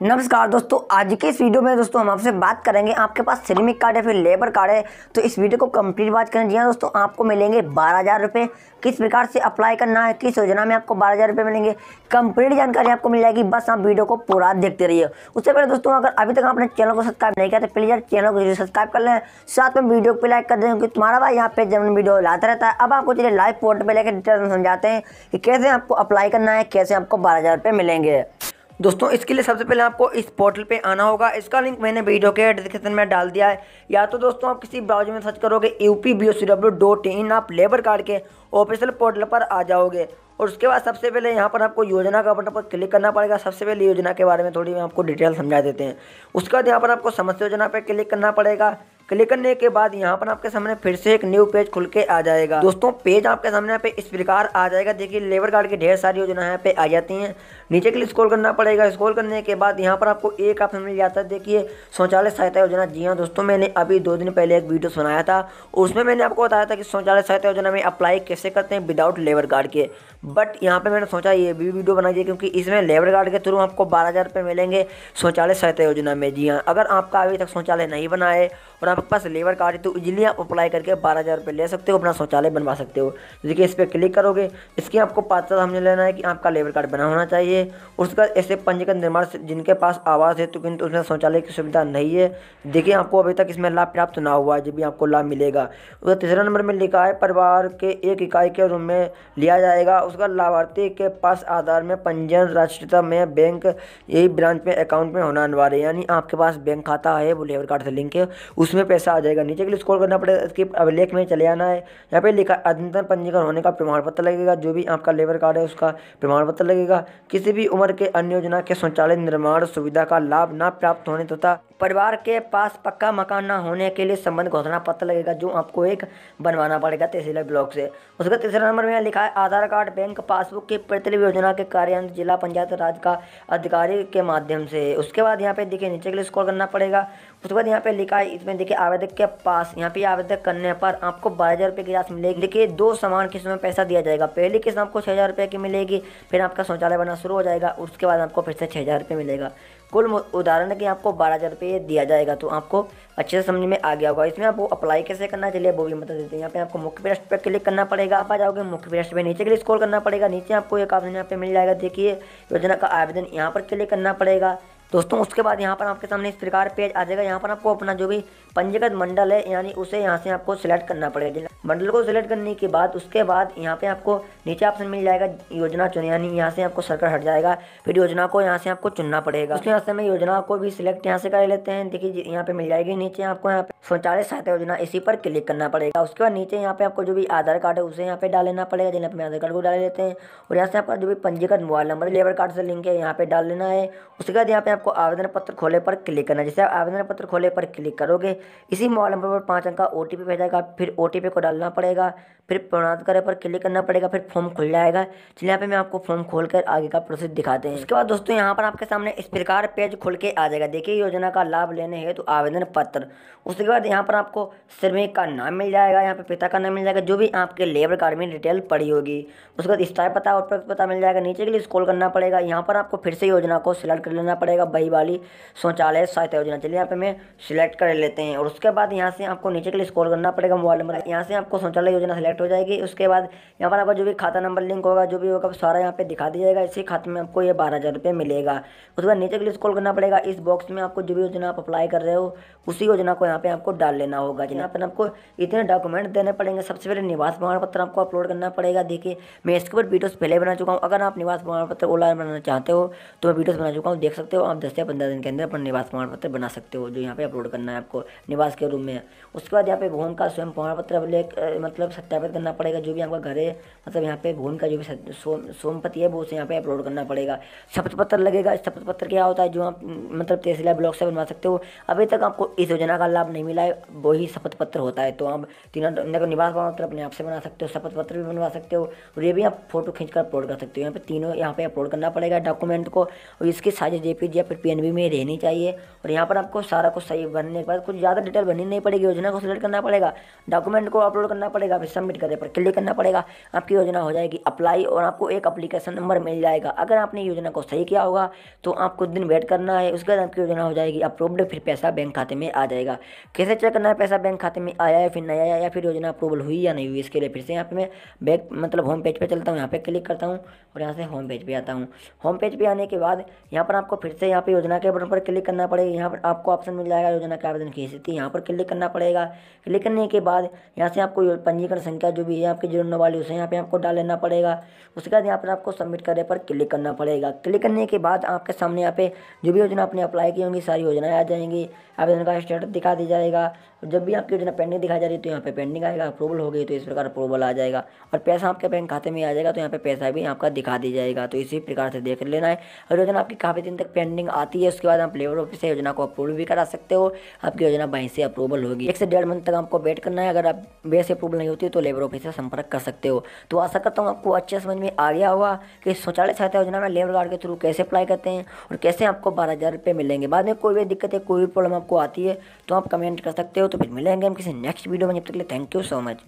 नमस्कार दोस्तों, आज के इस वीडियो में दोस्तों हम आपसे बात करेंगे, आपके पास श्रमिक कार्ड है फिर लेबर कार्ड है तो इस वीडियो को कंप्लीट बात करें। जी हाँ दोस्तों, आपको मिलेंगे बारह हज़ार रुपये किस प्रकार से अप्लाई करना है, किस योजना में आपको बारह हज़ार रुपये मिलेंगे, कंप्लीट जानकारी आपको मिल जाएगी। बस आप वीडियो को पूरा देखते रहिए। उससे पहले दोस्तों, अगर अभी तक आपने चैनल को सब्सक्राइब नहीं किया तो प्लीज़ यार चैनल को सब्सक्राइब कर लें। साथ में वीडियो को लाइक कर दें, क्योंकि तुम्हारा भाई यहाँ पे जब वीडियो लाता रहता है। अब आपको चलिए लाइव पोर्टल पर लेकर डिटेल समझाते हैं कि कैसे आपको अप्लाई करना है, कैसे आपको बारह मिलेंगे। दोस्तों, इसके लिए सबसे पहले आपको इस पोर्टल पे आना होगा। इसका लिंक मैंने वीडियो के डिस्क्रिप्शन में डाल दिया है। या तो दोस्तों, आप किसी ब्राउज़र में सर्च करोगे U P B O C W dot in आप लेबर कार्ड के ऑफिशियल पोर्टल पर आ जाओगे। और उसके बाद सबसे पहले यहाँ पर आपको योजना का बटन पर क्लिक करना पड़ेगा। सबसे पहले योजना के बारे में थोड़ी मैं आपको डिटेल समझा देते हैं। उसके बाद यहाँ पर आपको समस्या योजना पर क्लिक करना पड़ेगा। क्लिक करने के बाद यहाँ पर आपके सामने फिर से एक न्यू पेज खुल के आ जाएगा। दोस्तों पेज आपके सामने पे इस प्रकार आ जाएगा। देखिए लेबर कार्ड की ढेर सारी योजना यहाँ पे आ जाती हैं। नीचे के लिए स्क्रॉल करना पड़ेगा। स्क्रॉल करने के बाद यहाँ पर आपको एक ऑप्शन मिल जाता है। देखिए शौचालय सहायता योजना। जी हाँ दोस्तों, मैंने अभी दो दिन पहले एक वीडियो सुनाया था। उसमें मैंने आपको बताया था कि शौचालय सहायता योजना में अप्लाई कैसे करते हैं विदाउट लेबर कार्ड के। बट यहाँ पे मैंने सोचा ये भी वीडियो बनाइए, क्योंकि इसमें लेबर कार्ड के थ्रू आपको बारह मिलेंगे शौचालय सहायता योजना में। जी हाँ अगर आपका अभी तक शौचालय नहीं बनाए और आपके पास लेबर कार्ड है तो इजीली आप अप्लाई करके बारह हज़ार रुपये ले सकते हो, अपना शौचालय बनवा सकते हो। देखिए, इस पर क्लिक करोगे, इसके आपको पात्रता हमने लेना है कि आपका लेबर कार्ड बना होना चाहिए। उसके बाद ऐसे पंजीकरण निर्माण जिनके पास आवास है तो किंतु उसमें शौचालय की सुविधा नहीं है। देखिए, आपको अभी तक इसमें लाभ प्राप्त ना हुआ है, जब भी आपको लाभ मिलेगा। उसका तीसरा नंबर में लिखा है, परिवार के एक इकाई के रूम में लिया जाएगा। उसका लाभार्थी के पास आधार में पंजीयन राष्ट्रीयता में बैंक, यही ब्रांच में अकाउंट में होना अनिवार्य यानी आपके पास बैंक खाता है, वो लेबर कार्ड से लिंक है। उसमें पैसा आ जाएगा। नीचे के लिए स्क्रॉल करना पड़ेगा, इसके अभिलेख में चले आना है। यहाँ पे लिखा, अद्यतन पंजीकरण होने का प्रमाण पत्र लगेगा, जो भी आपका लेबर कार्ड है उसका प्रमाण पत्र लगेगा। किसी भी उम्र के अन्य योजना के शौचालय निर्माण सुविधा का लाभ न प्राप्त होने तथा परिवार के पास पक्का मकान न होने के लिए संबंध घोषणा पत्र लगेगा, जो आपको एक बनवाना पड़ेगा तहसील ब्लॉक से। उसका तीसरा नंबर में लिखा है, आधार कार्ड, बैंक, पासबुक की प्रतिलिपि योजना के कार्यान्वयन जिला पंचायत राज का अधिकारी के माध्यम से। उसके बाद यहाँ पे देखिए, नीचे के लिए स्क्रॉल करना पड़ेगा। उसके बाद यहाँ पे लिखा है, इसमें देखिए, आवेदक के पास, यहाँ पे आवेदक करने पर आपको बारह हज़ार रुपये की राशि मिलेगी। देखिए, दो समान किस्त में पैसा दिया जाएगा। पहली किस्त आपको छः हज़ार रुपये की मिलेगी, फिर आपका शौचालय बनना शुरू हो जाएगा, उसके बाद आपको फिर से छः हज़ार रुपये मिलेगा। कुल उदाहरण है कि आपको बारह हज़ार रुपये दिया जाएगा तो आपको अच्छे से समझ में आ गया होगा। इसमें आपको अप्लाई कैसे करना चलिए वो भी बता देते हैं। यहाँ पे आपको मुख्य पृष्ठ पर क्लिक करना पड़ेगा, आप आ जाओगे मुख्य पृष्ठ पे, नीचे के लिए स्क्रॉल करना पड़ेगा, नीचे आपको एक ऑप्शन यहाँ पे मिल जाएगा। देखिए, योजना का आवेदन यहाँ पर क्लिक करना पड़ेगा। दोस्तों, उसके बाद यहाँ पर आपके सामने इस प्रकार पेज आ जाएगा। यहाँ पर आपको अपना जो भी पंजीकृत मंडल है, यानी उसे यहाँ से आपको सिलेक्ट करना पड़ेगा। मंडल को सिलेक्ट करने के बाद, उसके बाद यहाँ पे आपको नीचे ऑप्शन मिल जाएगा योजना चुने, यानी यहाँ से आपको सर्कल हट जाएगा। फिर योजना को यहाँ से आपको चुनना पड़ेगा। उसके यहाँ से हमें योजना को भी सिलेक्ट यहाँ से कर लेते हैं। देखिए यहाँ पे मिल जाएगी नीचे आपको यहाँ पे। शौचालय सहायता योजना इसी पर क्लिक करना पड़ेगा। उसके बाद नीचे यहाँ पे आपको जो भी आधार कार्ड है, उसे यहाँ पे डाल लेना पड़ेगा, जिन्हें पे आधार कार्ड को डाल लेते हैं। और यहाँ से आपका जो भी पंजीकृत मोबाइल नंबर लेबर कार्ड से लिंक है, यहाँ पे डाल लेना है। उसके बाद यहाँ पे आपको आवेदन पत्र खोले पर क्लिक करना जैसे आप आवेदन पत्र खोले पर क्लिक करोगे, इसी मोबाइल नंबर पर पाँच अंक का ओ भेजेगा फिर ओटीपी को डालना पड़ेगा, फिर प्रमाणित करे पर क्लिक करना पड़ेगा, फिर फॉर्म खुल जाएगा। चलिए यहाँ पे मैं आपको फॉर्म खोल कर आगे का प्रोसेस दिखाते हैं। उसके बाद दोस्तों, यहाँ पर आपके सामने इस प्रकार पेज खुल के आ जाएगा। देखिए, योजना का लाभ लेने हेतु आवेदन पत्र। उसके बाद यहाँ पर आपको श्रमिक का नाम मिल जाएगा, यहाँ पर पिता का नाम मिल जाएगा, जो भी आपके लेबर कार्ड में डिटेल पड़ी होगी। उसके बाद स्थायी पता और पता मिल जाएगा, नीचे के लिए स्क्रॉल करना पड़ेगा। यहाँ पर आपको फिर से योजना को सिलेक्ट कर लेना पड़ेगा, बही वाली शौचालय सहायता योजना। चलिए यहाँ पे मैं सिलेक्ट कर लेते हैं। और उसके बाद यहाँ से आपको नीचे के लिए स्क्रॉल करना पड़ेगा मोबाइल नंबर यहाँ से आपको शौचालय योजना सेलेक्ट हो जाएगी। उसके बाद यहाँ पर आपका जो भी खाता नंबर लिंक होगा, जो भी होगा सारा यहाँ पे दिखा दिया जाएगा। इसी खाते में आपको ये बारह हज़ार रुपये मिलेगा। उसके बाद नीचे के लिए स्क्रॉल करना पड़ेगा। इस बॉक्स में आपको जो भी योजना आप अप्लाई कर रहे हो, उसी योजना को यहाँ पे आपको डाल लेना होगा यहाँ पर आपको इतने डॉक्यूमेंट देने पड़ेंगे। सबसे पहले निवास प्रमाण पत्र आपको अपलोड करना पड़ेगा। देखिए मैं इसके ऊपर वीडियोस पहले बना चुका हूँ। अगर आप निवास प्रमाण पत्र ऑनलाइन बनाना चाहते हो तो मैं वीडियोस बना चुका हूँ। देख सकते हो आप दस या पंद्रह दिन के अंदर अपना निवास प्रमाण पत्र बना सकते हो जो यहाँ पे अपलोड करना है आपको निवास के रूम में। उसके बाद यहाँ पे भूमि का स्वयं प्रमाण पत्र मतलब सत्यापित करना पड़ेगा जो भी आपका घर है। मतलब यहाँ पे भूमि का जो भी सोमपति है वो उसे यहाँ पे अपलोड करना पड़ेगा। शपथ पत्र लगेगा। शपथ पत्र क्या होता है जो आप मतलब तहसील ब्लॉक से बनवा सकते हो। अभी तक आपको इस योजना का लाभ नहीं मिला है वही शपथ पत्र होता है। तो आप तीनों निवास प्रमाण पत्र अपने आप से बना सकते हो, शपथ पत्र भी बनवा सकते हो, और ये भी आप फ़ोटो खींच कर अपलोड कर सकते हो। यहाँ पे तीनों, यहाँ पे अपलोड करना पड़ेगा डॉक्यूमेंट को, और इसकी साइज़ जेपीजी या फिर पीएनबी में रहनी चाहिए। और यहाँ पर आपको सारा कुछ सही बनने के बाद कुछ ज़्यादा डिटेल बननी नहीं पड़ेगी, योजना को सिलेक्ट करना पड़ेगा, डॉक्यूमेंट को अपलोड करना पड़ेगा, फिर सबमिट करने पर क्लिक करना पड़ेगा, आपकी योजना हो जाएगी अप्लाई, और आपको एक अप्लीकेशन नंबर मिल जाएगा। अगर आपने योजना को सही किया होगा तो आप कुछ दिन वेट करना है, उसके बाद आपकी योजना हो जाएगी अप्रूव्ड, फिर पैसा बैंक खाते में आ जाएगा। कैसे चेक करना है? पैसा बैंक खाते में आया है फिर नहीं आया, या फिर योजना अप्रूवल हुई या नहीं हुई? इसके लिए फिर से यहाँ पे मैं बैंक मतलब होम पेज पे चलता हूँ, यहाँ पे क्लिक करता हूँ और यहाँ से होम पेज पे आता हूँ। होम पेज पे आने के बाद यहाँ पर आपको फिर से यहाँ पे योजना के बटन पर क्लिक करना पड़ेगा। यहाँ पर आपको ऑप्शन मिल जाएगा योजना के आवेदन की स्थिति यहाँ पर क्लिक करना पड़ेगा। क्लिक करने के बाद यहाँ से आपको पंजीकरण संख्या जो भी है, आपकी जुड़ने वाली उसे यहाँ पे आपको डाल लेना पड़ेगा। उसके बाद यहाँ पर आपको सबमिट करने पर क्लिक करना पड़ेगा। क्लिक करने के बाद आपके सामने यहाँ पे जो भी योजना आपने अप्लाई की होंगी, सारी योजनाएँ आ जाएँगी। आवेदन का स्टेटस दिखा दी जाएगा। जब भी आपकी योजना पेंडिंग दिखाई जा रही है तो यहाँ पे पेंडिंग आएगा अप्रूवल हो गई तो इस प्रकार अप्रूवल आ जाएगा। और पैसा आपके बैंक खाते में आ जाएगा तो यहाँ पे पैसा भी आपका दिखा दी जाएगा। तो इसी प्रकार से देख लेना है। और योजना आपकी काफ़ी दिन तक पेंडिंग आती है, उसके बाद आप लेबर ऑफ़िस से योजना को अप्रूवल भी करा सकते हो। आपकी योजना वहीं से अप्रूवल होगी। एक से डेढ़ मंथ तक आपको वेट करना है। अगर आप वैसे अप्रूवल नहीं होती तो लेबर ऑफ़िस से संपर्क कर सकते हो। तो आशा करता हूँ आपको अच्छे समझ में आ गया होगा कि शौचालय सहायता योजना में लेबर कार्ड के थ्रू कैसे अप्लाई करते हैं और कैसे आपको बारह हज़ार मिलेंगे। बाद में कोई भी दिक्कत है कोई भी प्रॉब्लम आपको आती है तो आप कमेंट कर सकते हो तो फिर मिलेंगे हम किसी नेक्स्ट वीडियो में, जब तक लिए थैंक यू सो मच